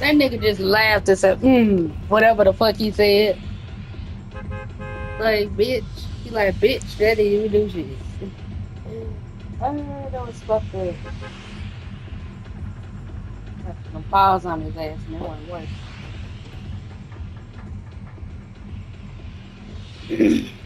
That nigga just laughed and said, hmm, whatever the fuck he said. Like, bitch. He like, bitch, that didn't even do shit. Oh, that was fucked up. Some paws on his ass and it wasn't working.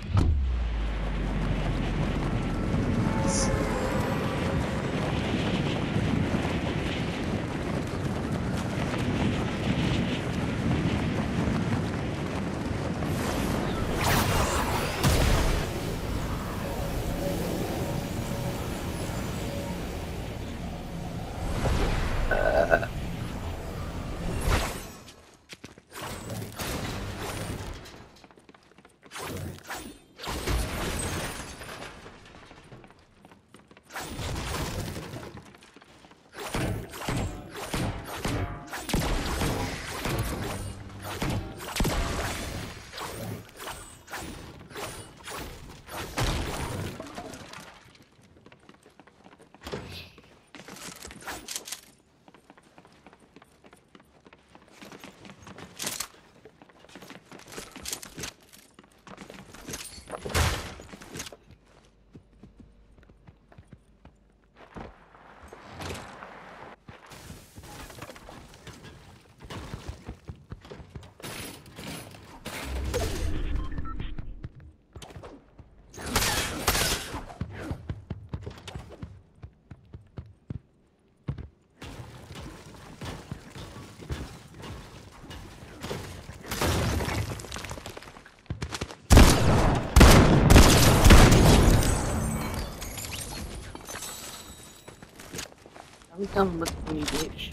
I'm coming for you, bitch.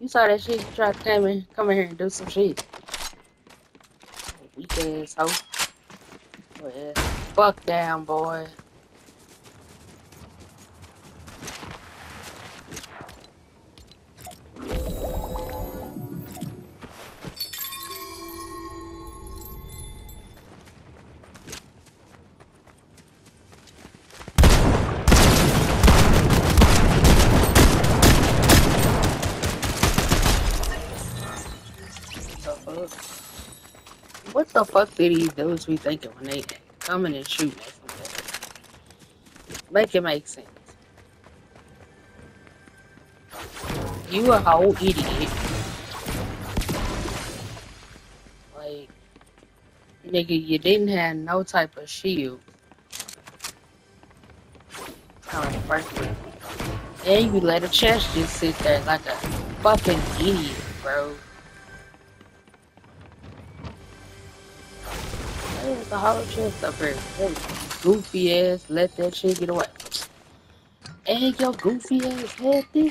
you saw that shit, you tried to come in, come in here and do some shit. Weak ass hoe. Well, fuck down, boy. What the fuck did these dudes be thinking when they coming and shooting at? Make it make sense. You a whole idiot. Like, nigga, you didn't have no type of shield. And you let a chest just sit there like a fucking idiot, bro. A hollow chest up here. Goofy ass, let that shit get away. And your goofy ass head this.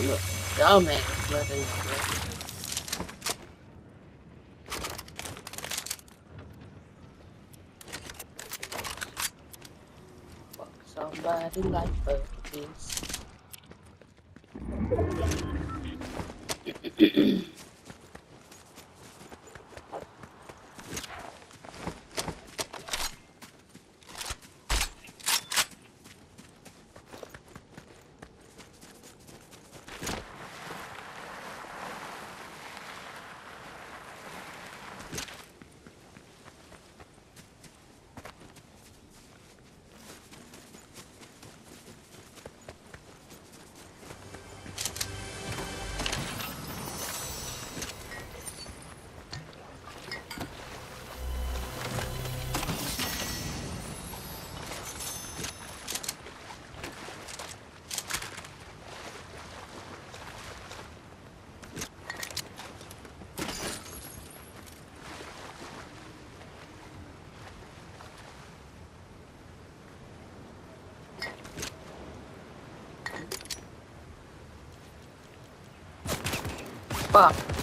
You a dumbass, brother. Somebody like this. Fuck.